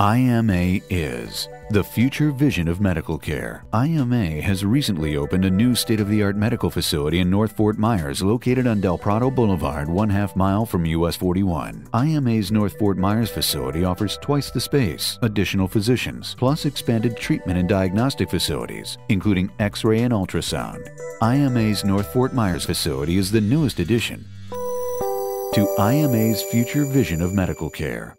IMA is the future vision of medical care. IMA has recently opened a new state of the art medical facility in North Fort Myers, located on Del Prado Boulevard, one half mile from US 41. IMA's North Fort Myers facility offers twice the space, additional physicians, plus expanded treatment and diagnostic facilities, including x ray and ultrasound. IMA's North Fort Myers facility is the newest addition to IMA's future vision of medical care.